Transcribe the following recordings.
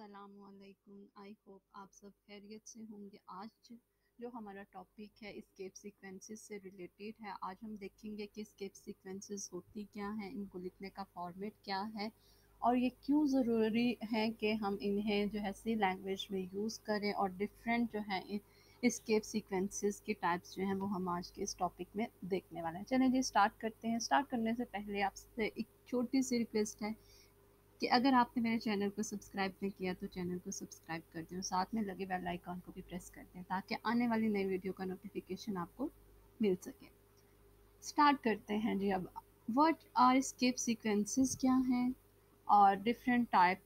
असलकुम I hope आप सब खैरियत से होंगे। आज जो हमारा टॉपिक है स्केप सीक्वेंसेस से रिलेटेड है, आज हम देखेंगे कि स्केप सीक्वेंसेस होती क्या हैं, इनको लिखने का फॉर्मेट क्या है, और ये क्यों ज़रूरी है कि हम इन्हें जो है सी लैंग्वेज में यूज़ करें, और डिफरेंट जो है स्केप सीक्वेंसेस के टाइप्स जो हैं, वो हम आज के इस टॉपिक में देखने वाले हैं। चलें जी स्टार्ट करते हैं। स्टार्ट करने से पहले आपसे एक छोटी सी रिक्वेस्ट है कि अगर आपने मेरे चैनल को सब्सक्राइब नहीं किया तो चैनल को सब्सक्राइब कर दें और साथ में लगे बेल आइकॉन को भी प्रेस कर दें ताकि आने वाली नई वीडियो का नोटिफिकेशन आपको मिल सके। स्टार्ट करते हैं जी अब। व्हाट आर स्केप सीक्वेंसेस क्या हैं? और different type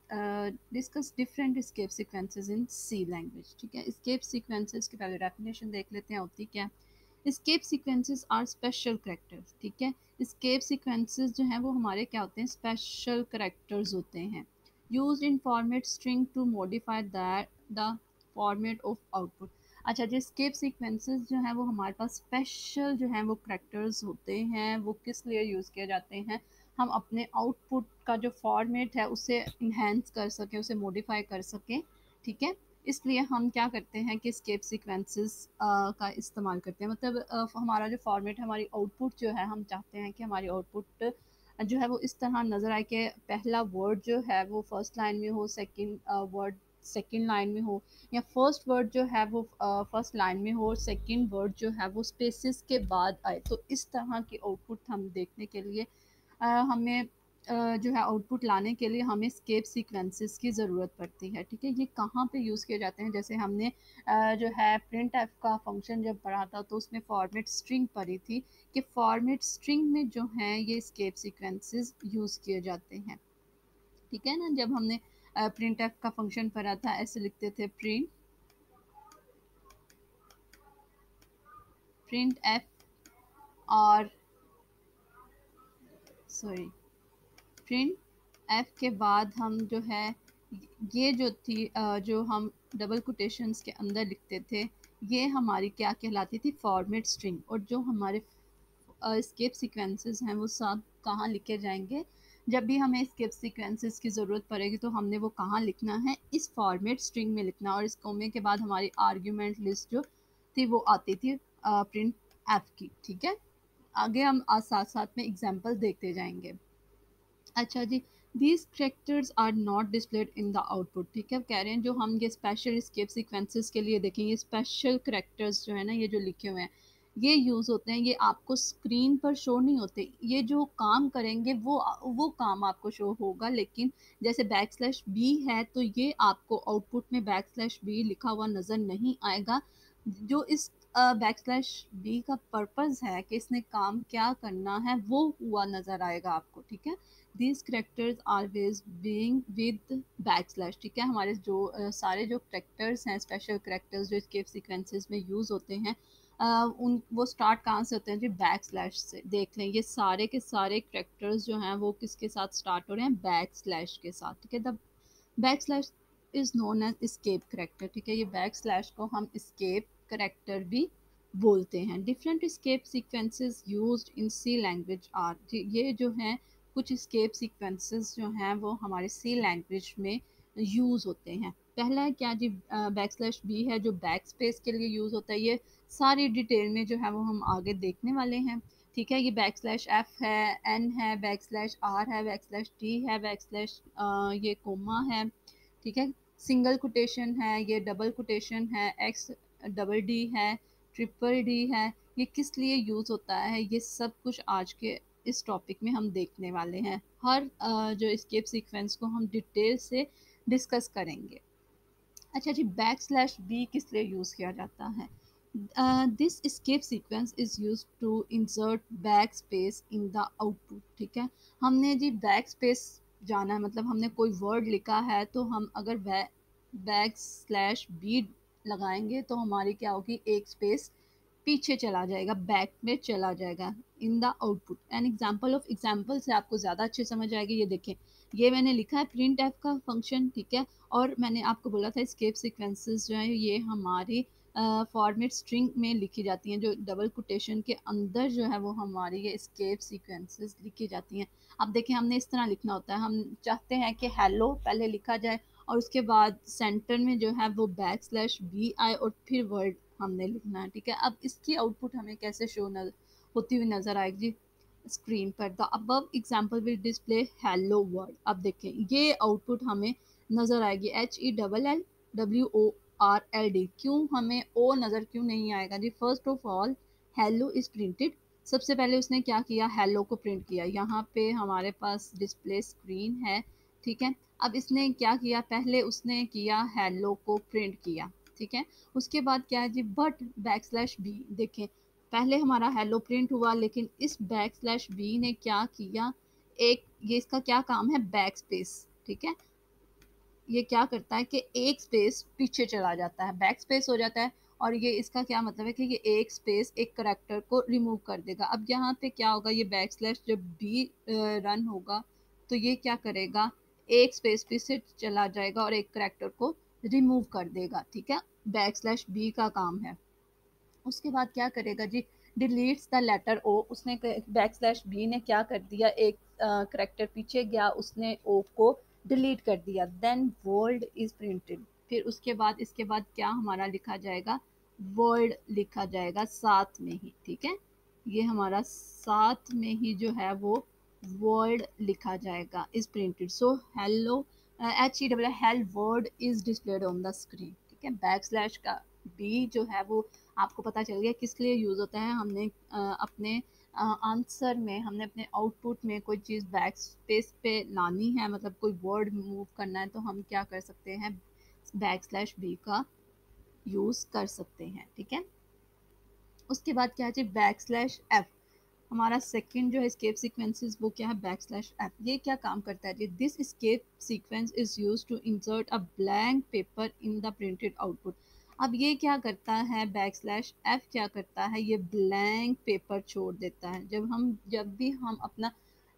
discuss different escape sequences in C language ठीक है? स्केप सीक्वेंसेस की पहले डेफिनेशन देख लेते हैं, होती क्या escape sequences are special characters ठीक है? स्केप सीक्वेंसेस जो हैं, वो हमारे क्या होते हैं? स्पेशल करेक्टर्स होते हैं। Use in format string to modify that the format of output अच्छा जी स्केप सीक्वेंसेस जो हैं, वो हमारे पास स्पेशल जो हैं, वो करेक्टर्स होते हैं, वो किस लिए यूज़ किए जाते हैं? हम अपने आउटपुट का जो फॉर्मेट है, उसे इन्हेंस कर सकें, उसे मॉडिफाई कर सकें, ठीक है? इसलिए हम क्या करते हैं कि स्केप सीक्वेंसेस का इस्तेमाल करते हैं। मतलब हमारा जो फॉर्मेट है हमारी आउटपुट जो है हम चाहते हैं कि हमारी आउटपुट जो है वो इस तरह नज़र आए कि पहला वर्ड जो है वो फ़र्स्ट लाइन में हो सेकंड वर्ड सेकंड लाइन में हो या फ़र्स्ट वर्ड जो है वो फ़र्स्ट लाइन में हो और सेकंड वर्ड जो है वो स्पेसिस के बाद आए। तो इस तरह की आउटपुट हम देखने के लिए आ, हमें जो है आउटपुट लाने के लिए हमें स्केप सीक्वेंसेस की ज़रूरत पड़ती है, ठीक है? ये कहाँ पे यूज़ किए जाते हैं? जैसे हमने जो है प्रिंट एफ़ का फ़ंक्शन जब पढ़ा था तो उसमें फॉर्मेट स्ट्रिंग पढ़ी थी कि फॉर्मेट स्ट्रिंग में जो है ये स्केप सीक्वेंसेस यूज़ किए जाते हैं, ठीक है ना? जब हमने प्रिंट एफ़ का फ़ंक्शन पढ़ा था, ऐसे लिखते थे प्रिंट प्रिंट एफ़ और सॉरी प्रिंट एफ़ के बाद हम जो है, ये जो थी जो हम डबल कोटेशंस के अंदर लिखते थे, ये हमारी क्या कहलाती थी? फॉर्मेट स्ट्रिंग और जो हमारे स्केप सीक्वेंसेस हैं, वो सब कहाँ लिखे जाएँगे? जब भी हमें स्केप सीक्वेंसेस की ज़रूरत पड़ेगी तो हमने वो कहाँ लिखना है? इस फॉर्मेट स्ट्रिंग में लिखना। और इस कोमे के बाद हमारी आर्ग्यूमेंट लिस्ट जो थी, वो आती थी प्रिंट एफ़ की। ठीक है? आगे हम साथ साथ में एग्ज़ाम्पल देखते जाएँगे। अच्छा जी these characters are not displayed in the output ठीक है? कह रहे हैं जो हम ये स्पेशल स्केप सीक्वेंसेस के लिए देखें, ये स्पेशल करेक्टर्स जो है ना, ये जो लिखे हुए हैं, ये यूज़ होते हैं, ये आपको स्क्रीन पर शो नहीं होते, ये जो काम करेंगे वो वो काम आपको शो होगा, लेकिन जैसे बैक स्लैश बी है तो ये आपको आउटपुट में बैक स्लैश बी लिखा हुआ नज़र नहीं आएगा, जो इस बैक स्लैश बी का पर्पज़ है कि इसने काम क्या करना है, वो हुआ नज़र आएगा आपको, ठीक है? These characters always being with back slash ठीक है? हमारे जो uh, सारे जो करेक्टर्स हैं स्पेशल करेक्टर्स जो इसके सीक्वेंसेस में यूज़ होते हैं uh, उन वो स्टार्ट कहाँ से होते हैं? जी बैक स्लैश से। देख लें ये सारे के सारे करेक्टर्स जो हैं वो किसके साथ स्टार्ट हो रहे हैं? बैक स्लैश के साथ ठीक है? The back slash is known as escape character ठीक है? ये बैक स्लैश को हम स्केप करेक्टर भी बोलते हैं। Different escape sequences used in C language are ये जो हैं कुछ स्केप सीक्वेंसेस जो हैं वो हमारे सी लैंग्वेज में यूज़ होते हैं। पहला है क्या जी बैक स्लैश बी है जो बैक स्पेस के लिए यूज़ होता है। ये सारी डिटेल में जो है वो हम आगे देखने वाले हैं। ठीक है, ये बैक स्लैश एफ़ है एन है बैक स्लैश आर है बैक स्लैश टी है बैक स्लैश ये कोमा है। ठीक है सिंगल कोटेशन है, ये डबल कोटेशन है एक्स डबल डी है ट्रिपल डी है। ये किस लिए यूज़ होता है? ये सब कुछ आज के इस टॉपिक में हम देखने वाले हैं। हर जो स्केप सीक्वेंस को हम डिटेल से डिस्कस करेंगे। अच्छा जी बैक स्लैश बी किस लिए यूज़ किया जाता है? This escape sequence is use to insert back space in the output ठीक है? हमने जी बैक स्पेस जाना है मतलब हमने कोई वर्ड लिखा है तो हम अगर बैक स्लैश बी लगाएँगे तो हमारी क्या होगी? एक स्पेस पीछे चला जाएगा बैक में चला जाएगा। In the output. An example of example से आपको ज़्यादा अच्छे समझ आएगी ये देखें। ये मैंने लिखा है प्रिंट एफ़ का फ़ंक्शन ठीक है? और मैंने आपको बोला था स्केप सीक्वेंसेस जो है ये हमारी फॉर्मेट uh, स्ट्रिंग में लिखी जाती हैं जो डबल कोटेशन के अंदर जो है वो हमारी ये स्केप सीक्वेंसेस लिखी जाती हैं। अब देखें हमने इस तरह लिखना होता है। हम चाहते हैं कि हेलो पहले लिखा जाए और उसके बाद सेंटर में जो है वो बैक स्लैश बी आए और फिर वर्ड हमने लिखना है ठीक है? अब इसकी आउटपुट हमें कैसे शो नज़र होती हुई नज़र आएगी स्क्रीन पर। The above example will display hello world अब देखें, ये आउटपुट हमें नज़र आएगी। एच ई डबल एल डब्ल्यू ओ आर एल डी क्यों हमें ओ नज़र क्यों नहीं आएगा जी? First of all hello is printed सबसे पहले उसने क्या किया? हेलो को प्रिंट किया। यहाँ पे हमारे पास डिस्प्ले स्क्रीन है, ठीक है? अब इसने क्या किया? पहले उसने किया हेलो को प्रिंट किया, ठीक है? उसके बाद क्या है जी? बट बैक स्लैश बी देखें। पहले हमारा हेलो प्रिंट हुआ, लेकिन इस बैक स्लैश बी ने क्या किया? एक, ये इसका क्या काम है? बैक स्पेस ठीक है? ये क्या करता है कि एक स्पेस पीछे चला जाता है बैक स्पेस हो जाता है, और ये इसका क्या मतलब है कि ये एक स्पेस एक करेक्टर को रिमूव कर देगा। अब यहाँ पे क्या होगा? ये बैक स्लैश जब बी रन होगा तो ये क्या करेगा? एक स्पेस पीछे चला जाएगा और एक करेक्टर को रिमूव कर देगा, ठीक है? बैक स्लैश बी का काम है। उसके बाद क्या करेगा जी? डिलीट्स द लेटर ओ उसने बैक स्लैश बी ने क्या कर दिया? एक करेक्टर पीछे गया, उसने ओ को डिलीट कर दिया। देन वर्ल्ड इज़ प्रिंटेड फिर उसके बाद, इसके बाद क्या हमारा लिखा जाएगा? वर्ल्ड लिखा जाएगा साथ में ही, ठीक है? ये हमारा साथ में ही जो है वो वर्ल्ड लिखा जाएगा is printed so hello h e W hell world is displayed on the screen ठीक है? बैक स्लैश का बी जो है वो आपको पता चल गया किस लिए यूज़ होता है। हमने अपने आंसर में, हमने अपने आउटपुट में कोई चीज़ बैक स्पेस पे लानी है मतलब कोई वर्ड मूव करना है तो हम क्या कर सकते हैं? बैक स्लैश बी का यूज़ कर सकते हैं, ठीक है? उसके बाद क्या है जी? बैक स्लैश एफ़ हमारा सेकंड जो है स्केप सीक्वेंसेस वो क्या है? बैक स्लैश एफ़ ये क्या काम करता है जी? This escape sequence is use to insert a blank paper in the printed output अब ये क्या करता है बैक स्लैश एफ़ क्या करता है, ये ब्लैंक पेपर छोड़ देता है। जब हम, जब भी हम अपना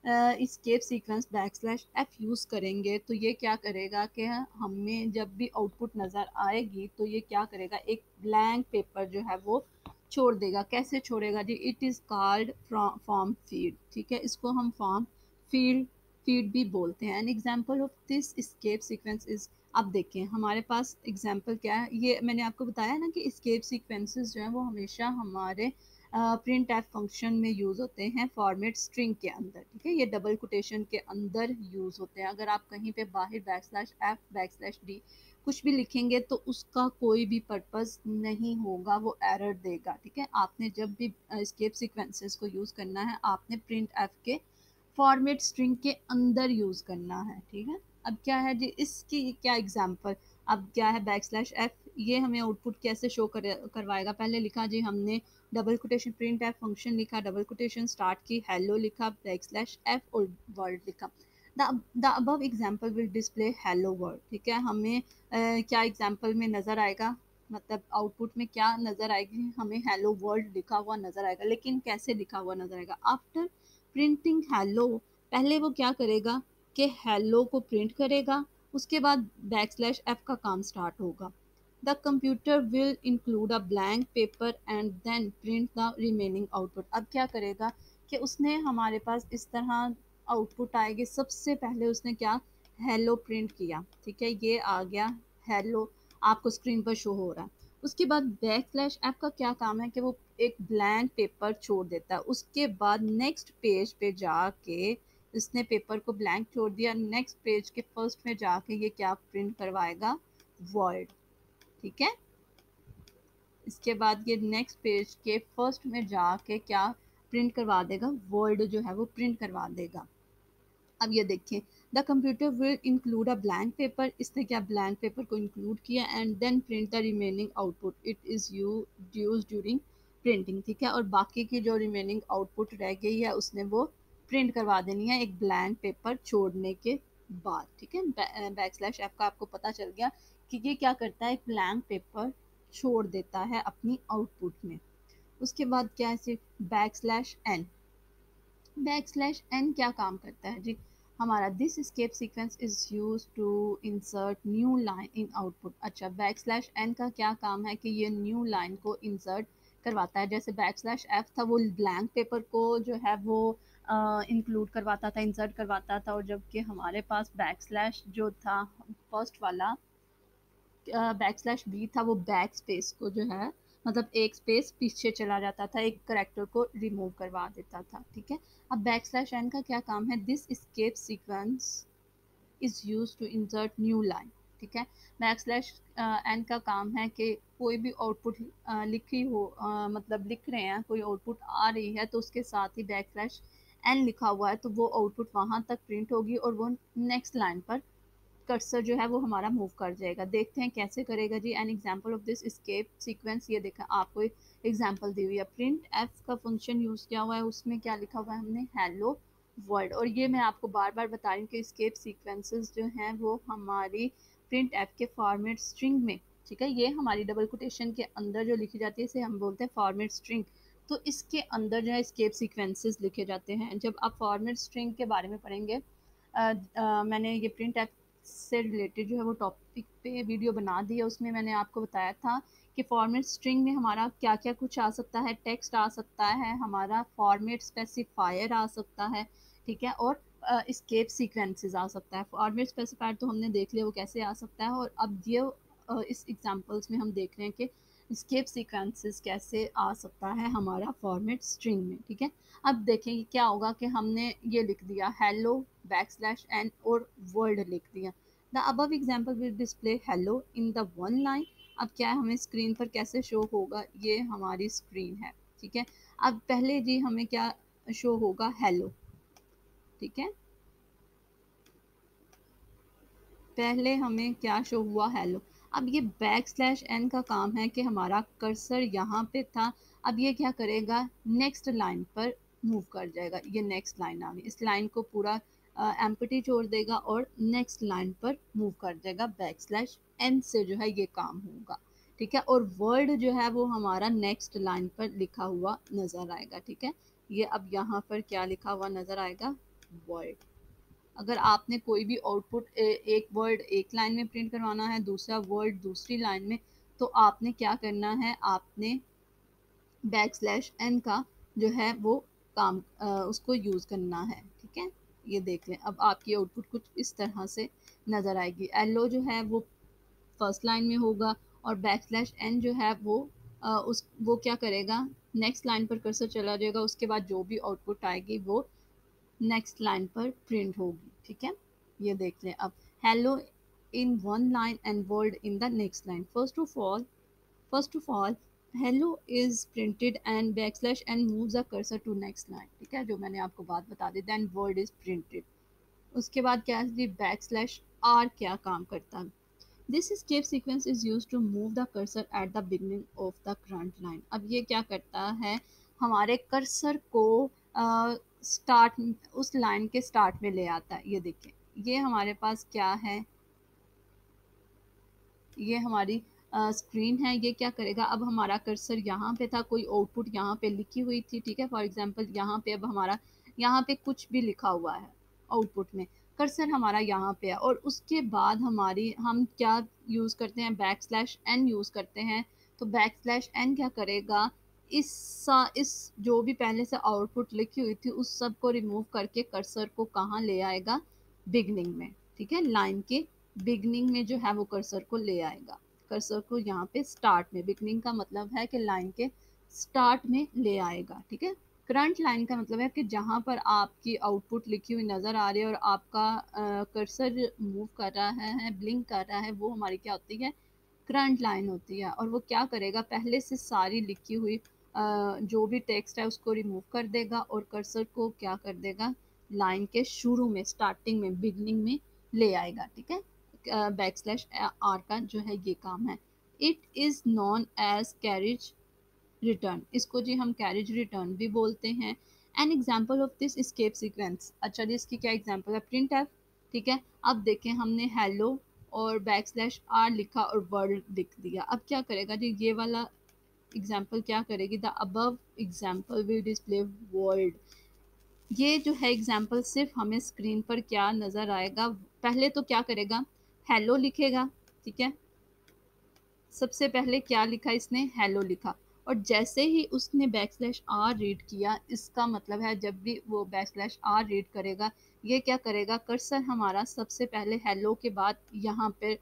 escape sequence back slash f use करेंगे तो ये क्या करेगा कि हमें जब भी आउटपुट नज़र आएगी तो ये क्या करेगा, एक ब्लैंक पेपर जो है वो छोड़ देगा। कैसे छोड़ेगा जी? It is called form feed ठीक है? इसको हम फॉर्म फ़ील्ड फ़ीड भी बोलते हैं। An example of this escape sequence is अब देखें, हमारे पास एग्ज़ाम्पल क्या है? ये मैंने आपको बताया ना कि स्केप सीक्वेंसेस जो हैं, वो हमेशा हमारे प्रिंट एफ़ फ़ंक्शन में यूज़ होते हैं फॉर्मेट स्ट्रिंग के अंदर, ठीक है? ये डबल कोटेशन के अंदर यूज़ होते हैं। अगर आप कहीं पे बाहर back slash f back slash d कुछ भी लिखेंगे तो उसका कोई भी पर्पज़ नहीं होगा, वो एरर देगा, ठीक है? आपने जब भी स्केप सीक्वेंसेस को यूज़ करना है, आपने प्रिंट एफ़ के फॉर्मेट स्ट्रिंग के अंदर यूज़ करना है, ठीक है? अब क्या है जी इसकी क्या एग्ज़ाम्पल अब क्या है बैक स्लैश एफ़ ये हमें आउटपुट कैसे शो कर करवाएगा? पहले लिखा जी हमने double quotation printf function लिखा डबल कोटेशन स्टार्ट की हेलो लिखा बैक स्लैश एफ़ और वर्ड लिखा। The above example will display hello world ठीक है? हमें आ, क्या एग्ज़ाम्पल में नज़र आएगा? मतलब आउटपुट में क्या नज़र आएगी? हमें हेलो वर्ल्ड लिखा हुआ नज़र आएगा लेकिन कैसे लिखा हुआ नज़र आएगा? आफ्टर प्रिंटिंग हेलो पहले वो क्या करेगा? कि हेलो को प्रिंट करेगा, उसके बाद बैक स्लैश एफ़ का काम स्टार्ट होगा। The computer will include a blank paper and then print the remaining output अब क्या करेगा कि उसने हमारे पास इस तरह आउटपुट आएगी। सबसे पहले उसने क्या हेलो प्रिंट किया, ठीक है? ये आ गया हेलो आपको स्क्रीन पर शो हो रहा है। उसके बाद बैक स्लैश ऐप का क्या काम है कि वो एक ब्लैंक पेपर छोड़ देता है। उसके बाद नेक्स्ट पेज पे जाके इसने पेपर को ब्लैंक छोड़ दिया। नेक्स्ट पेज के फ़र्स्ट में जाके ये क्या प्रिंट करवाएगा? वर्ड ठीक है? इसके बाद ये नेक्स्ट पेज के फ़र्स्ट में जाके क्या प्रिंट करवा देगा? वर्ड जो है वो प्रिंट करवा देगा। अब ये देखिए the computer will include a blank paper इसने क्या ब्लैंक पेपर को इंक्लूड किया and then print the remaining output it is you dues during printing ठीक है? और बाकी की जो रिमेनिंग आउटपुट रह गई है, उसने वो प्रिंट करवा देनी है एक ब्लैंक पेपर छोड़ने के बाद, ठीक है? बैक स्लैश ऐप का आपको पता चल गया कि ये क्या करता है? एक ब्लैंक पेपर छोड़ देता है अपनी आउटपुट में। उसके बाद क्या है सिर्फ़? Back slash n back slash n क्या काम करता है? जी, हमारा this escape sequence is use to insert new line in output अच्छा बैक स्लैश एन का क्या काम है कि ये न्यू लाइन को इंसर्ट करवाता है? जैसे बैक स्लैश एफ़ था, वो ब्लैंक पेपर को जो है, वो इंक्लूड करवाता था इंसर्ट करवाता था और जबकि हमारे पास बैक स्लैश जो था फ़र्स्ट वाला बैक स्लैश बी था, वो बैक स्पेस को जो है मतलब एक स्पेस पीछे चला जाता था, एक करेक्टर को रिमूव करवा देता था, ठीक है? अब बैक स्लैश एन का क्या काम है? This escape sequence is use to insert new line ठीक है? बैक स्लैश एन का काम है कि कोई भी आउटपुट लिखी हो मतलब लिख रहे हैं, कोई आउटपुट आ रही है तो उसके साथ ही बैक स्लैश एन लिखा हुआ है तो वो आउटपुट वहाँ तक प्रिंट होगी और वो नेक्स्ट लाइन पर कर्सर जो है वो हमारा मूव कर जाएगा। देखते हैं कैसे करेगा जी। An example of this escape sequence ये देखा, आपको एग्ज़ाम्पल दी हुई है। प्रिंट एफ़ का फ़ंक्शन यूज़ किया हुआ है, उसमें क्या लिखा हुआ है हमने? हेलो वर्ड और ये मैं आपको बार बार बता रही हूँ कि स्केप सीक्वेंसेस जो हैं वो हमारी प्रिंट एफ़ के फॉर्मेट स्ट्रिंग में, ठीक है? ये हमारी डबल कोटेशन के अंदर जो लिखी जाती है, इसे हम बोलते हैं फॉर्मेट स्ट्रिंग तो इसके अंदर जो है स्केप सीक्वेंसेस लिखे जाते हैं। जब आप फॉर्मेट स्ट्रिंग के बारे में पढ़ेंगे आ, आ, मैंने ये प्रिंट ऐप से रिलेटेड जो है वो टॉपिक पे वीडियो बना दी है उसमें मैंने आपको बताया था कि फॉर्मेट स्ट्रिंग में हमारा क्या क्या कुछ आ सकता है टेक्स्ट आ सकता है हमारा फॉर्मेट स्पेसिफायर आ सकता है ठीक है? और स्केप सीक्वेंसेस आ सकता है। फॉर्मेट स्पेसिफायर तो हमने देख लिया वो कैसे आ सकता है और अब ये इस एग्जांपल्स में हम देख रहे हैं कि स्केप सीक्वेंसेस कैसे आ सकता है हमारा फॉर्मेट स्ट्रिंग में, ठीक है? अब देखेंगे क्या होगा कि हमने ये लिख दिया हेलो बैक स्लैश एन और वर्ल्ड लिख दिया। The above example will display hello in the one line अब क्या है, हमें स्क्रीन पर कैसे शो होगा, ये हमारी स्क्रीन है, ठीक है? अब पहले जी हमें क्या शो होगा हेलो ठीक है? पहले हमें क्या शो हुआ हेलो अब ये बैक स्लैश एन का काम है कि हमारा कर्सर यहाँ पे था। अब ये क्या करेगा? नेक्स्ट लाइन पर मूव कर जाएगा। ये नेक्स्ट लाइन आ गई। इस लाइन को पूरा एम्पटी छोड़ देगा और नेक्स्ट लाइन पर मूव कर जाएगा बैक स्लैश एन से जो है ये काम होगा। ठीक है? और वर्ड जो है वो हमारा नेक्स्ट लाइन पर लिखा हुआ नज़र आएगा। ठीक है? ये अब यहाँ पर क्या लिखा हुआ नज़र आएगा? वर्ड अगर आपने कोई भी आउटपुट एक वर्ड एक लाइन में प्रिंट करवाना है दूसरा वर्ड दूसरी लाइन में तो आपने क्या करना है? आपने बैक स्लैश एन का जो है वो काम आ, उसको यूज़ करना है ठीक है? ये देख लें। अब आपकी आउटपुट कुछ इस तरह से नज़र आएगी। एलो जो है वो फ़र्स्ट लाइन में होगा और बैक स्लैश एन जो है वो आ, उस वो क्या करेगा? नेक्स्ट लाइन पर कर्सर चला जाएगा। उसके बाद जो भी आउटपुट आएगी वो नेक्स्ट लाइन पर प्रिंट होगी, ठीक है? ये देख लें अब। Hello in one line and world in the next line first of all first of all hello is printed and back slash and move a cursor to next line ठीक है? जो मैंने आपको बात बता दी दैन वर्ड इज़ प्रिंटेड उसके बाद क्या है? बैक स्लैश आर क्या काम करता है? This escape sequence is use to move the cursor at the beginning of the current line अब ये क्या करता है? हमारे कर्सर को स्टार्ट उस लाइन के स्टार्ट में ले आता है। ये देखें ये हमारे पास क्या है? ये हमारी स्क्रीन है। ये क्या करेगा? अब हमारा कर्सर यहाँ पे था। कोई आउटपुट यहाँ पे लिखी हुई थी, ठीक है? फॉर एग्जांपल यहाँ पे अब हमारा, यहाँ पे कुछ भी लिखा हुआ है आउटपुट में। कर्सर हमारा यहाँ पे है। और उसके बाद हमारी, हम क्या यूज़ करते हैं? बैक स्लैश एन यूज़ करते हैं। तो बैक स्लैश एन क्या करेगा? इस सा, इस जो भी पहले से आउटपुट लिखी हुई थी, उस सबको रिमूव करके कर्सर को कहाँ ले आएगा? बिगनिंग में, ठीक है? लाइन के बिगनिंग में जो है वो कर्सर को ले आएगा। कर्सर को यहाँ पे स्टार्ट में बिगनिंग का मतलब है कि लाइन के स्टार्ट में ले आएगा, ठीक है? करंट लाइन का मतलब है कि जहाँ पर आपकी आउटपुट लिखी हुई नज़र आ रही है और आपका कर्सर मूव कर रहा है ब्लिंक कर रहा है, वो हमारी क्या होती है? करंट लाइन होती है। और वो क्या करेगा? पहले से सारी लिखी हुई जो भी टेक्स्ट है उसको रिमूव कर देगा और कर्सर को क्या कर देगा? लाइन के शुरू में स्टार्टिंग में बिगनिंग में ले आएगा, ठीक है? बैक स्लैश आर का जो है ये काम है। It is known as carriage return इसको जी हम कैरिज रिटर्न भी बोलते हैं। An example of this escape sequence अच्छा जी इसकी क्या एग्ज़ाम्पल है? प्रिंट एफ़ ठीक है? अब देखें हमने हेलो और बैक स्लैश आर लिखा और वर्ड लिख दिया। अब क्या करेगा जी? ये वाला एग्ज़ाम्पल क्या करेगी? The above example will display world ये जो है एग्ज़ाम्पल सिर्फ़ हमें स्क्रीन पर क्या नज़र आएगा? पहले तो क्या करेगा? हेलो लिखेगा, ठीक है? सबसे पहले क्या लिखा इसने? हेलो लिखा। और जैसे ही उसने बैक स्लैश आर रीड किया, इसका मतलब है जब भी वो बैक स्लैश आर रीड करेगा, ये क्या करेगा? कर्सर हमारा सबसे पहले हेलो के बाद यहाँ पर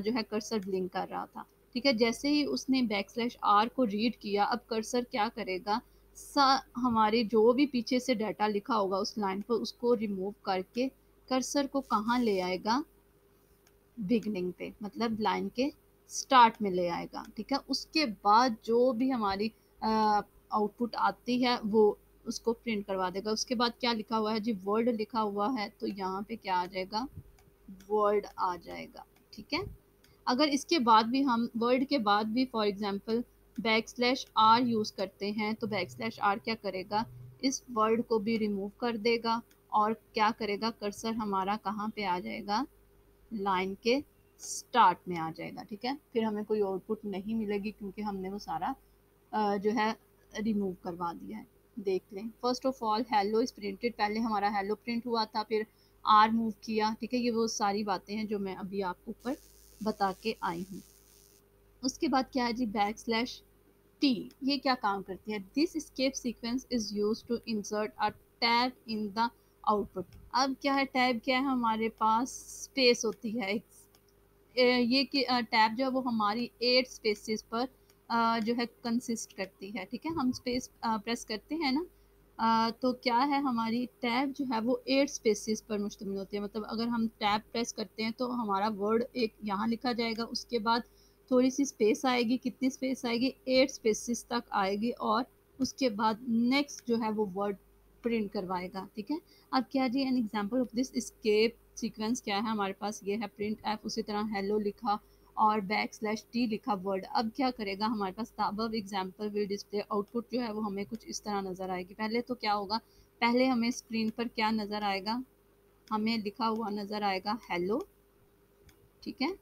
जो है कर्सर ब्लिंक कर रहा था। ठीक है? जैसे ही उसने बैक स्लैश आर को रीड किया, अब कर्सर क्या करेगा? सा, हमारे जो भी पीछे से डाटा लिखा होगा उस लाइन पर उसको रिमूव करके कर्सर को कहाँ ले आएगा? बिगनिंग पे मतलब लाइन के स्टार्ट में ले आएगा, ठीक है? उसके बाद जो भी हमारी आउटपुट आती है, वो उसको प्रिंट करवा देगा। उसके बाद क्या लिखा हुआ है? जी वर्ड लिखा हुआ है तो यहाँ पे क्या आ जाएगा? वर्ड आ जाएगा, ठीक है? अगर इसके बाद भी हम वर्ड के बाद भी for example back slash r use करते हैं तो बैक स्लैश आर क्या करेगा? इस वर्ड को भी रिमूव कर देगा और क्या करेगा? कर्सर हमारा कहाँ पे आ जाएगा? लाइन के स्टार्ट में आ जाएगा, ठीक है? फिर हमें कोई आउटपुट नहीं मिलेगी क्योंकि हमने वो सारा जो है रिमूव करवा दिया है। देख लें। First of all hello is printed पहले हमारा हेलो प्रिंट हुआ था, फिर आर मूव किया, ठीक है? ये वो सारी बातें हैं जो मैं अभी आपको ऊपर बता के आई हूँ। उसके बाद क्या है जी? बैक स्लैश टी ये क्या काम करती है? This escape sequence is use to insert a tab in the output अब क्या है? टैब क्या है? हमारे पास स्पेस होती है। ये कि टैब जो है वो हमारी एट स्पेसिस पर जो है कंसिस्ट करती है। ठीक है? हम स्पेस प्रेस करते हैं ना? तो क्या है हमारी टैब जो है वो एट स्पेसिस पर मुश्तमिल होती है? मतलब अगर हम टैब प्रेस करते हैं तो हमारा वर्ड एक यहाँ लिखा जाएगा, उसके बाद थोड़ी सी स्पेस आएगी। कितनी स्पेस आएगी? एट स्पेसिस तक आएगी और उसके बाद नेक्स्ट जो है वो वर्ड प्रिंट करवाएगा, ठीक है? अब क्या जी an example of this escape sequence क्या है? हमारे पास ये है प्रिंट ऐप उसी तरह हेलो लिखा और बैक स्लैश टी लिखा वर्ड अब क्या करेगा? हमारे पास ताब एग्ज़ाम्पल विल डिस्प्ले आउटपुट जो है वो हमें कुछ इस तरह नज़र आएगी। पहले तो क्या होगा? पहले हमें स्क्रीन पर क्या नज़र आएगा? हमें लिखा हुआ नज़र आएगा हेलो ठीक है?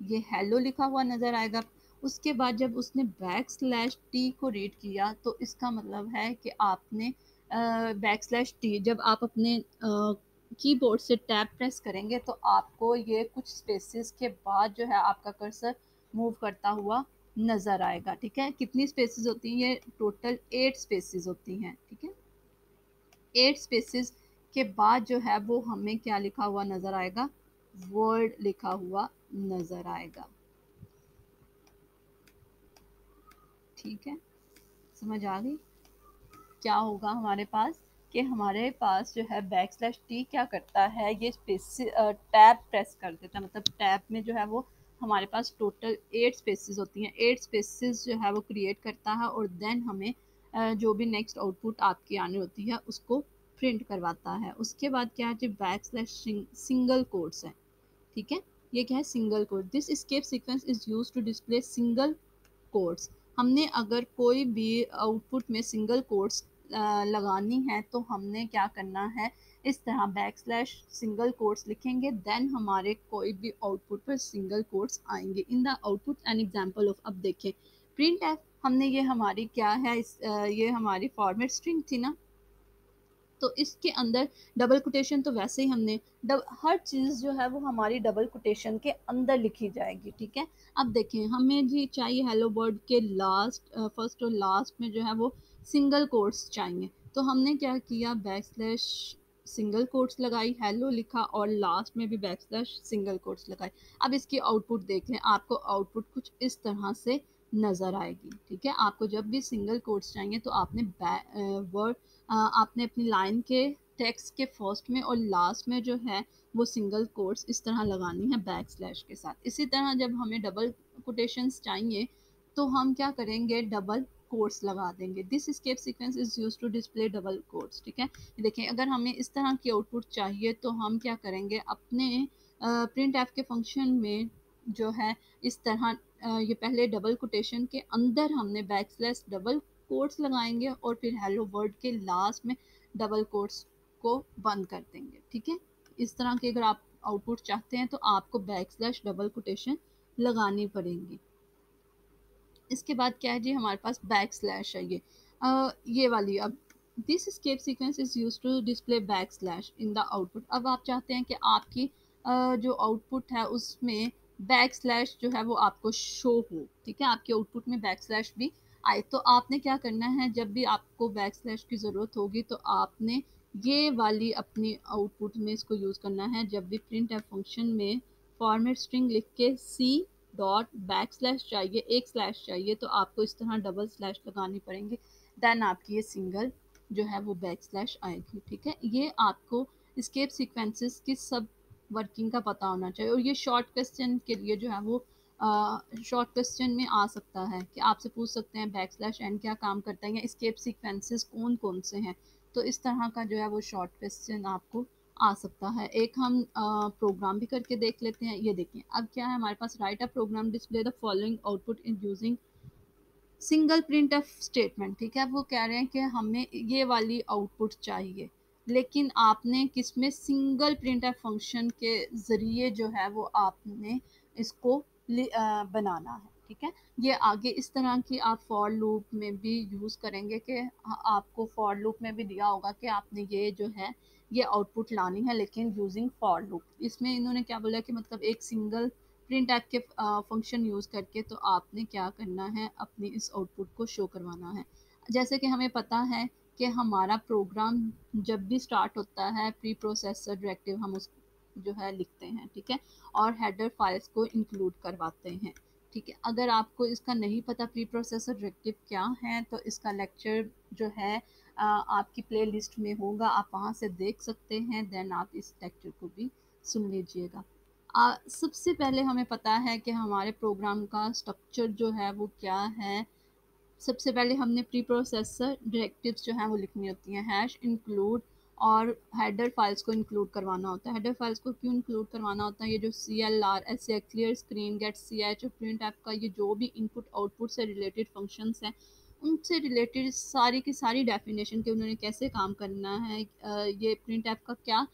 ये हेलो लिखा हुआ नज़र आएगा। उसके बाद जब उसने बैक स्लैश टी को रीड किया तो इसका मतलब है कि आपने बैक स्लैश टी जब आप अपने कीबोर्ड से टैब प्रेस करेंगे तो आपको ये कुछ स्पेसेस के बाद जो है आपका कर्सर मूव करता हुआ नज़र आएगा, ठीक है? कितनी स्पेसेस होती हैं? ये टोटल एट स्पेसेस होती हैं, ठीक है? एट स्पेसेस के बाद जो है वो हमें क्या लिखा हुआ नज़र आएगा? वर्ड लिखा हुआ नज़र आएगा। ठीक है? समझ आ गई? क्या होगा हमारे पास? कि हमारे पास जो है बैक स्लैश टी क्या करता है? ये टैब प्रेस कर देता है। मतलब टैब में जो है वो हमारे पास टोटल एट स्पेसिस होती हैं। एट स्पेसिस जो है वो क्रिएट करता है और देन हमें जो भी नेक्स्ट आउटपुट आपकी आनी होती है, उसको प्रिंट करवाता है। उसके बाद क्या है जो बैक स्लैश सिंगल कोड्स है, ठीक है? ये क्या है single quote this escape sequence is use to display single quotes हमने अगर कोई भी आउटपुट में सिंगल कोड्स लगानी है तो हमने क्या करना है, इस तरह बैक स्लैश सिंगल कोट्स लिखेंगे देन हमारे कोई भी आउटपुट पर सिंगल कोट्स आएँगे। In the output an example of अब देखें प्रिंट एफ़ हमने ये हमारी क्या है, इस ये हमारी फॉर्मेट स्ट्रिंग थी ना? तो इसके अंदर डबल कोटेशन तो वैसे ही हमने, डब, हर चीज़ जो है वो हमारी डबल कोटेशन के अंदर लिखी जाएगी, ठीक है? अब देखें, हमें जी चाहिए हेलो वर्ड के लास्ट फ़र्स्ट और लास्ट में जो है वो सिंगल कोट्स चाहिए। तो हमने क्या किया? बैक स्लैश सिंगल कोट्स लगाई हेलो लिखा और लास्ट में भी बैक स्लैश सिंगल कोट्स लगाई। अब इसकी आउटपुट देख लें। आपको आउटपुट कुछ इस तरह से नज़र आएगी, ठीक है? आपको जब भी सिंगल कोट्स चाहिए तो आपने वर्ड आपने अपनी लाइन के टेक्स्ट के फ़र्स्ट में और लास्ट में जो है वो सिंगल कोट्स इस तरह लगानी है बैक स्लैश के साथ। इसी तरह जब हमें डबल कोटेशंस चाहिए तो हम क्या करेंगे? डबल कोड्स लगा देंगे। This escape sequence is use to display double quotes ठीक है? देखें अगर हमें इस तरह की आउटपुट चाहिए तो हम क्या करेंगे? अपने प्रिंट ऐप के फ़ंक्शन में जो है, इस तरह ये पहले डबल कोटेशन के अंदर हमने बैक स्लैश डबल कोट्स लगाएँगे और फिर हेलो वर्ड के लास्ट में डबल कोट्स को बंद कर देंगे, ठीक है? इस तरह के अगर आप आउटपुट चाहते हैं तो आपको बैक स्लैश डबल कोटेशन लगानी पड़ेंगी। इसके बाद क्या है जी, हमारे पास बैक स्लैश है ये। ये वाली अब this escape sequence is use to display back slash in the output अब आप चाहते हैं कि आपकी जो आउटपुट है उसमें बैक स्लैश जो है वो आपको शो हो, ठीक है? आपके आउटपुट में बैक स्लैश भी आए। तो आपने क्या करना है, जब भी आपको बैक स्लैश की ज़रूरत होगी तो आपने ये वाली अपनी आउटपुट में इसको यूज़ करना है। जब भी प्रिंट एफ़ फ़ंक्शन में फॉर्मेट स्ट्रिंग लिख के सी डॉट बैक स्लैश चाहिए, एक स्लैश चाहिए तो आपको इस तरह डबल स्लैश लगाने पड़ेंगे। देन आपकी ये सिंगल जो है वो बैक स्लैश आएगी, ठीक है? ये आपको स्केप सीक्वेंसेस की सब वर्किंग का पता होना चाहिए, और ये शॉर्ट क्वेश्चन के लिए जो है वो शॉर्ट क्वेश्चन में आ सकता है कि आपसे पूछ सकते हैं बैक स्लैश एंड क्या काम करता है, या स्केप सीक्वेंसेस कौन कौन से हैं? तो इस तरह का जो है वो शॉर्ट क्वेश्चन आपको आ सकता है। एक हम प्रोग्राम भी करके देख लेते हैं। ये देखें अब क्या है हमारे पास write a program display the following output in using single printf statement ठीक है वो कह रहे हैं कि हमें ये वाली आउटपुट चाहिए। लेकिन आपने किसमें सिंगल प्रिंट ऑफ़ फ़ंक्शन के ज़रिए जो है वो आपने इसको आ, बनाना है। ठीक है ये आगे इस तरह की आप फॉर लूप में भी यूज़ करेंगे कि आपको फॉर लूप में भी दिया होगा कि आपने ये जो है ये आउटपुट लानी है, लेकिन यूजिंग फॉर लूप इसमें इन्होंने क्या बोला कि मतलब एक सिंगल प्रिंट ऐप के फ़ंक्शन यूज़ करके तो आपने क्या करना है, अपनी इस आउटपुट को शो करवाना है। जैसे कि हमें पता है कि हमारा प्रोग्राम जब भी स्टार्ट होता है प्री प्रोसेसर डायरेक्टिव हम उस जो है लिखते हैं, ठीक है? और हेडर फाइल्स को इंक्लूड करवाते हैं, ठीक है? अगर आपको इसका नहीं पता प्री प्रोसेसर डायरेक्टिव क्या है तो इसका लेक्चर जो है आपकी प्ले लिस्ट में होगा, आप वहाँ से देख सकते हैं देन आप इस लेक्चर को भी सुन लीजिएगा। सबसे पहले हमें पता है कि हमारे प्रोग्राम का स्ट्रक्चर जो है वो क्या है। सबसे पहले हमने प्री प्रोसेसर डायरेक्टिव्स जो हैं वो लिखनी होती हैं। हैश इंक्लूड और हेडर फाइल्स को इंक्लूड करवाना होता है। हेडर फाइल्स को क्यों इंक्लूड करवाना होता है? ये जो c l r s clear screen get c h और प्रिंट ऐप का ये जो भी इनपुट आउटपुट से रिलेटेड फ़ंक्शंस हैं उनसे रिलेटेड सारी की सारी डेफिनेशन के उन्होंने कैसे काम करना है ये प्रिंट ऐप का क्या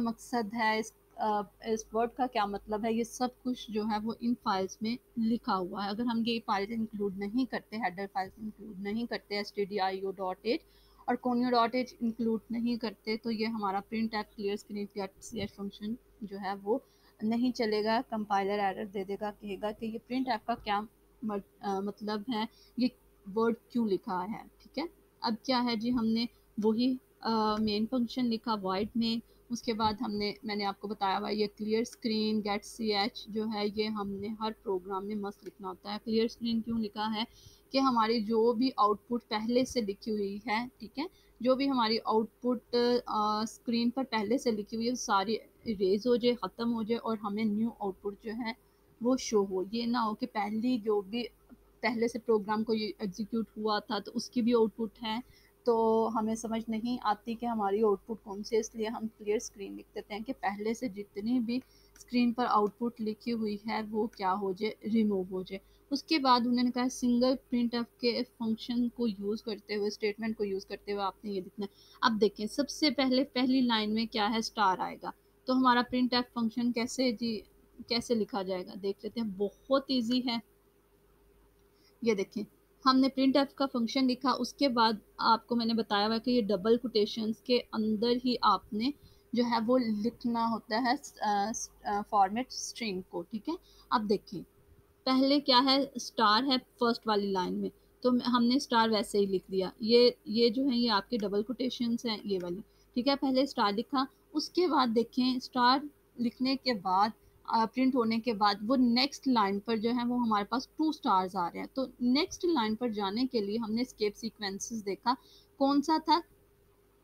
मकसद है, इस इस वर्ड का क्या मतलब है, ये सब कुछ जो है वो इन फाइल्स में लिखा हुआ है। अगर हम ये फाइल्स इंक्लूड नहीं करते हेडर फाइल्स इंक्लूड नहीं करते S T D I O dot h और कोनियो डॉट एच इंक्लूड नहीं करते तो ये हमारा printf clear screen c h function जो है वो नहीं चलेगा कंपाइलर एरर दे देगा, कहेगा कि ये प्रिंट ऐप का क्या मतलब है, ये वर्ड क्यों लिखा है, ठीक है? अब क्या है जी, हमने वही मेन फ़ंक्शन लिखा वाइड में, उसके बाद हमने, मैंने आपको बताया हुआ ये clear screen get c h जो है, ये हमने हर प्रोग्राम में मस्त लिखना होता है। क्लियर स्क्रीन क्यों लिखा है? कि हमारी जो भी आउटपुट पहले से लिखी हुई है, ठीक है? जो भी हमारी आउटपुट स्क्रीन पर पहले से लिखी हुई है सारी रेज हो जाए, ख़त्म हो जाए और हमें न्यू आउटपुट जो है, वो शो हो। ये ना हो कि पहली जो भी पहले से प्रोग्राम को एग्जीक्यूट हुआ था तो उसकी भी आउटपुट है। तो हमें समझ नहीं आती कि हमारी आउटपुट कौन सी है, इसलिए हम क्लियर स्क्रीन लिख देते हैं कि पहले से जितनी भी स्क्रीन पर आउटपुट लिखी हुई है, वो क्या हो जाए रिमूव हो जाए। उसके बाद उन्होंने कहा सिंगल प्रिंट ऑफ़ के फ़ंक्शन को यूज़ करते हुए स्टेटमेंट को यूज़ करते हुए आपने ये लिखना अब देखें, सबसे पहले, पहली लाइन में क्या है स्टार आएगा। तो हमारा प्रिंट ऑफ़ फ़ंक्शन कैसे जी, कैसे लिखा जाएगा, देख लेते हैं। बहुत ईजी है। ये देखें, हमने प्रिंट एफ़ का फ़ंक्शन लिखा, उसके बाद आपको मैंने बताया हुआ कि ये डबल कोटेशंस के अंदर ही आपने जो है वो लिखना होता है फॉर्मेट स्ट्रिंग को, ठीक है? अब देखिए पहले क्या है स्टार है फ़र्स्ट वाली लाइन में तो हमने स्टार वैसे ही लिख दिया, ये ये जो है ये आपके डबल कोटेशंस हैं, ये वाली, ठीक है? पहले स्टार लिखा, उसके बाद देखें स्टार लिखने के बाद प्रिंट होने के बाद वो नेक्स्ट लाइन पर जो है वो हमारे पास टू स्टार्स आ रहे हैं। तो नेक्स्ट लाइन पर जाने के लिए हमने स्केप सीक्वेंसेस देखा। कौन सा था?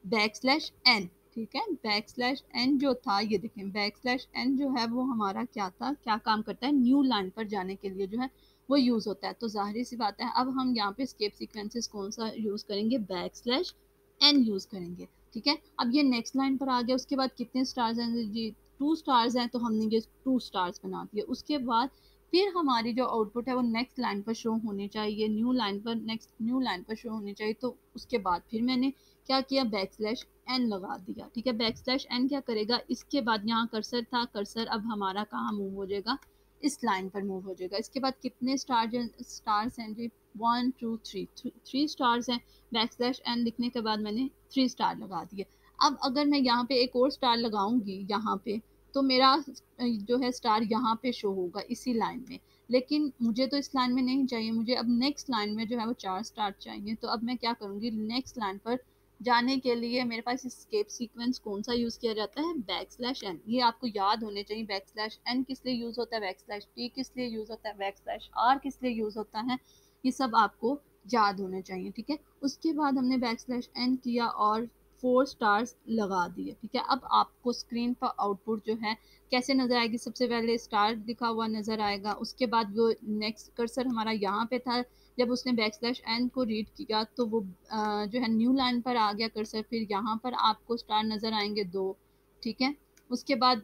बैक स्लैश एन ठीक है? बैक स्लैश एन जो था, ये देखें बैक स्लैश एन जो है वो हमारा क्या था? क्या काम करता है? न्यू लाइन पर जाने के लिए जो है वो यूज़ होता है। तो ज़ाहिर सी बात है, अब हम यहाँ पे स्केप सीक्वेंसेस कौन सा यूज़ करेंगे? बैक स्लैश एन यूज़ करेंगे, ठीक है? अब ये नेक्स्ट लाइन पर आ गया, उसके बाद कितने स्टार्स हैं? जी टू स्टार्स हैं तो हमने ये टू स्टार्स बना दिए। उसके बाद फिर हमारी जो आउटपुट है, वो नेक्स्ट लाइन पर शो होने चाहिए न्यू लाइन पर नेक्स्ट न्यू लाइन पर शो होनी चाहिए। तो उसके बाद फिर मैंने क्या किया? बैक स्लैश एन लगा दिया, ठीक है? बैक स्लैश एन क्या करेगा? इसके बाद यहाँ कर्सर था कर्सर अब हमारा कहाँ मूव हो जाएगा? इस लाइन पर मूव हो जाएगा। इसके बाद कितने स्टार स्टार्स हैं जी one two three three stars हैं। बैक स्लैश एन लिखने के बाद मैंने थ्री स्टार लगा दिए। अब अगर मैं यहाँ पे एक और स्टार लगाऊँगी यहाँ पे तो मेरा जो है स्टार यहाँ पे शो होगा इसी लाइन में। लेकिन मुझे तो इस लाइन में नहीं चाहिए। मुझे अब नेक्स्ट लाइन में जो है वो चार स्टार चाहिए। तो अब मैं क्या करूँगी? नेक्स्ट लाइन पर जाने के लिए मेरे पास स्केप सीक्वेंस कौन सा यूज़ किया जाता है? बैक स्लैश एन ये आपको याद होने चाहिए बैक स्लैश एन किस लिए यूज़ होता है? बैक स्लैश टी किस लिए यूज़ होता है? बैक स्लैश आर किस लिए यूज़ होता है? ये सब आपको याद होने चाहिए, ठीक है? उसके बाद हमने बैक स्लैश एन किया और फोर स्टार्स लगा दिए, ठीक है? अब आपको स्क्रीन पर आउटपुट जो है, कैसे नज़र आएगी? सबसे पहले स्टार लिखा हुआ नज़र आएगा, उसके बाद वो नेक्स्ट कर्सर हमारा यहाँ पे था, जब उसने बैक स्लैश एन को रीड किया तो वो जो है न्यू लाइन पर आ गया कर्सर फिर यहाँ पर आपको स्टार नज़र आएँगे दो, ठीक है? उसके बाद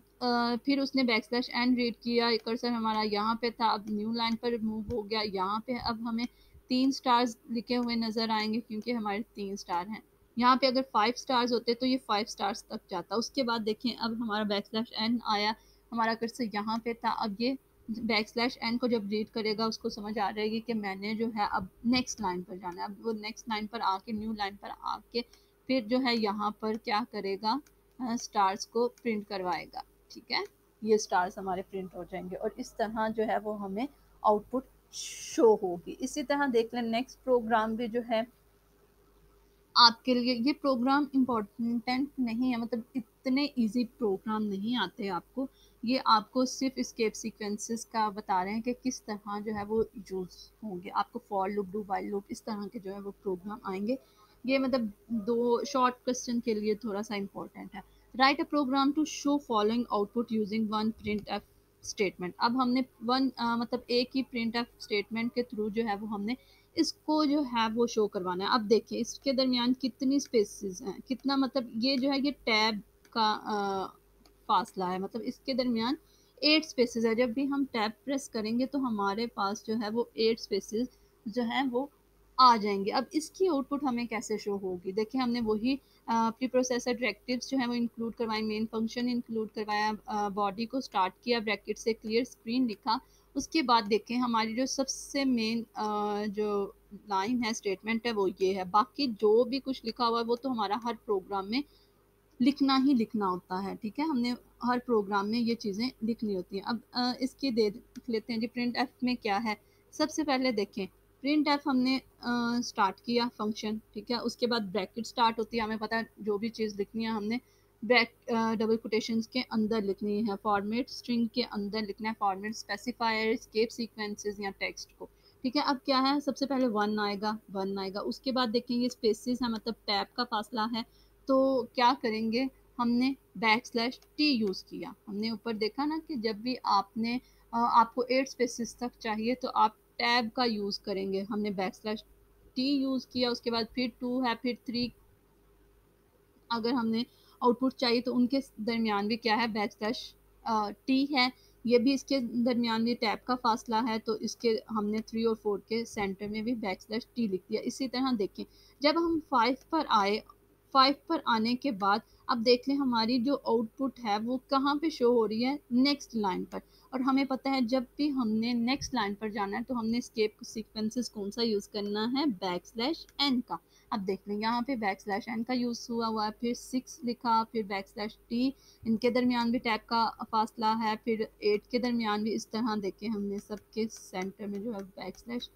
फिर उसने बैक स्लैश एन रीड किया कर्सर हमारा यहाँ पे था, अब न्यू लाइन पर मूव हो गया, यहाँ पे अब हमें तीन स्टार्स लिखे हुए नज़र आएँगे, क्योंकि हमारे तीन स्टार हैं। यहाँ पे अगर फाइव स्टार्स होते तो ये फाइव स्टार्स तक जाता। उसके बाद देखें, अब हमारा बैक स्लैश एन आया। हमारा कर्सर यहाँ पे था। अब ये बैक स्लैश एन को जब रीड करेगा, उसको समझ आ जाएगी कि मैंने जो है अब नेक्स्ट लाइन पर जाना है। अब वो नेक्स्ट लाइन पर आके न्यू लाइन पर आके फिर जो है यहाँ पर क्या करेगा? स्टार्स को प्रिंट करवाएगा। ठीक है? ये स्टार्स हमारे प्रिंट हो जाएँगे और इस तरह जो है वो हमें आउटपुट शो होगी। इसी तरह देख लें नेक्स्ट प्रोग्राम भी जो है आपके लिए ये प्रोग्राम इम्पोर्टेंट नहीं है मतलब इतने इजी प्रोग्राम नहीं आते आपको। ये आपको सिर्फ़ स्केप सीक्वेंसेस का बता रहे हैं कि किस तरह जो है वो यूज़ होंगे। आपको for look do while look इस तरह के जो है वो प्रोग्राम आएँगे। ये मतलब दो शॉर्ट क्वेश्चन के लिए थोड़ा सा इम्पोर्टेंट है। Write a program to show following output using one print f statement अब हमने वन मतलब एक ही प्रिंट एफ़ स्टेटमेंट के थ्रू जो है वो हमने इसको जो है वो शो करवाना है। अब देखिए इसके दरमियान कितनी स्पेसिस हैं कितना मतलब ये जो है ये टैब का आ, फासला है मतलब इसके दरमियान एट स्पेसिस है। जब भी हम टैब प्रेस करेंगे तो हमारे पास जो है वो एट स्पेसिस जो है वो आ जाएँगे। अब इसकी आउटपुट हमें कैसे शो होगी? देखिए हमने वही प्री प्रोसेसर डायरेक्टिव्स जो है वो इंक्लूड करवाए मेन फ़ंक्शन इंक्लूड करवाया बॉडी को स्टार्ट किया ब्रैकेट से क्लियर स्क्रीन लिखा उसके बाद देखें, हमारी जो सबसे मेन जो लाइन है स्टेटमेंट है, वो ये है। बाकी जो भी कुछ लिखा हुआ है, वो तो हमारा हर प्रोग्राम में लिखना ही लिखना होता है, ठीक है? हमने हर प्रोग्राम में ये चीज़ें लिखनी होती हैं। अब इसकी देख लेते हैं जी प्रिंट एफ़ में क्या है? सबसे पहले देखें प्रिंट एफ़ हमने स्टार्ट किया फ़ंक्शन ठीक है? उसके बाद ब्रैकेट स्टार्ट होती है, हमें पता है, जो भी चीज़ लिखनी है हमने ब्रैक डबल कोटेशंस के अंदर लिखनी है फॉर्मेट स्ट्रिंग के अंदर लिखना है फॉर्मेट स्पेसिफायर स्केप सीक्वेंसेस या टेक्स्ट को। ठीक है, अब क्या है? सबसे पहले वन आएगा वन आएगा। उसके बाद देखेंगे स्पेसिस है मतलब टैब का फासला है। तो क्या करेंगे? हमने बैक स्लैश टी यूज़ किया। हमने ऊपर देखा ना कि जब भी आपने आपको एट स्पेसिस तक चाहिए तो आप टैब का यूज़ करेंगे। हमने बैक स्लैश टी यूज़ किया, उसके बाद फिर टू है, फिर थ्री अगर हमने आउटपुट चाहिए तो उनके दरमियान भी क्या है? बैक स्लैश टी है। ये भी इसके दरमियान भी टैप का फासला है तो इसके हमने थ्री और फोर के सेंटर में भी बैक स्लैश टी लिख दिया। इसी तरह देखें, जब हम फाइव पर आए फाइव पर आने के बाद अब देख लें हमारी जो आउटपुट है, वो कहाँ पे शो हो रही है? नेक्स्ट लाइन पर। और हमें पता है, जब भी हमने नेक्स्ट लाइन पर जाना है तो हमने स्केप सीक्वेंसेस कौन सा यूज़ करना है? बैक स्लैश एन का। अब देख लें, यहाँ पे बैक स्लैश एन का यूज़ हुआ हुआ है, फिर सिक्स लिखा, फिर बैक स्लैश टी इनके दरमियान भी टैग का फासला है, फिर एट के दरमियान भी इस तरह देखें हमने सबके सेंटर में जो है बैक स्लैश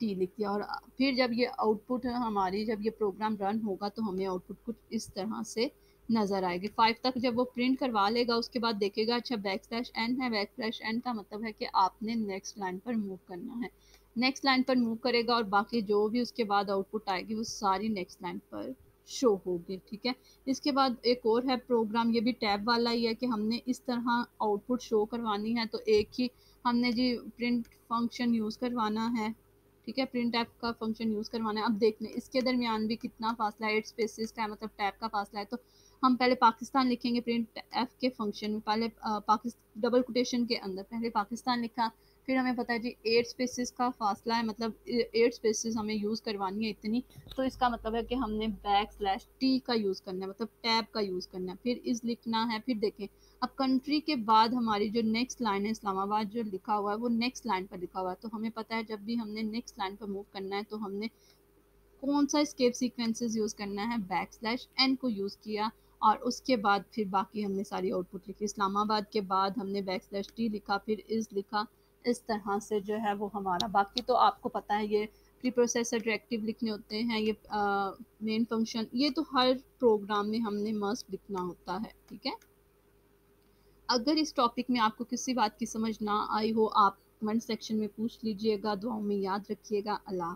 टी लिख दिया। और फिर जब ये आउटपुट हमारी, जब ये प्रोग्राम रन होगा तो हमें आउटपुट कुछ इस तरह से नज़र आएगी। फाइव तक जब वो प्रिंट करवा लेगा, उसके बाद देखेगा अच्छा बैक स्लैश एन है बैक स्लैश एन का मतलब है कि आपने नेक्स्ट लाइन पर मूव करना है। नेक्स्ट लाइन पर मूव करेगा और बाकी जो भी उसके बाद आउटपुट आएगी, वो सारी नेक्स्ट लाइन पर शो होगी, ठीक है? इसके बाद एक और है प्रोग्राम ये भी टैब वाला ही है कि हमने इस तरह आउटपुट शो करवानी है तो एक ही हमने जी प्रिंट फ़ंक्शन यूज़ करवाना है, ठीक है? प्रिंट ऐप का फ़ंक्शन यूज़ करवाना है। अब देख लें इसके दरमियान भी कितना फासला है एट स्पेसिस का मतलब टैप का फासला है तो हम पहले पाकिस्तान लिखेंगे प्रिंट एफ़ के फ़ंक्शन में, पहले पाकिस्तान डबल कोटेशन के अंदर, पहले पाकिस्तान लिखा फिर हमें पता है जी एट स्पेसिस का फासला है मतलब एट स्पेसिस हमें यूज़ करवानी है इतनी तो इसका मतलब है कि हमने बैक स्लैश टी का यूज़ करना है मतलब टैब का यूज़ करना है। फिर इस लिखना है, फिर देखें, अब कंट्री के बाद हमारी जो नेक्स्ट लाइन है, इस्लामाबाद जो लिखा हुआ है, वो नेक्स्ट लाइन पर लिखा हुआ है। तो हमें पता है, जब भी हमने नेक्स्ट लाइन पर मूव करना है तो हमने कौन सा स्केप सीक्वेंसेस यूज़ करना है बैक स्लैश एन को यूज़ किया, और उसके बाद फिर बाकी हमने सारी आउटपुट लिखी। इस्लामाबाद के बाद हमने बैक स्लैश टी लिखा, फिर इस लिखा इस तरह से जो है वो हमारा। बाकी तो आपको पता है ये प्री प्रोसेसर डायरेक्टिव लिखने होते हैं, ये मेन फ़ंक्शन ये तो हर प्रोग्राम में हमने मस्ट लिखना होता है, ठीक है? अगर इस टॉपिक में आपको किसी बात की समझ ना आई हो, आप कमेंट सेक्शन में पूछ लीजिएगा, दुआओं में याद रखिएगा। अल्लाह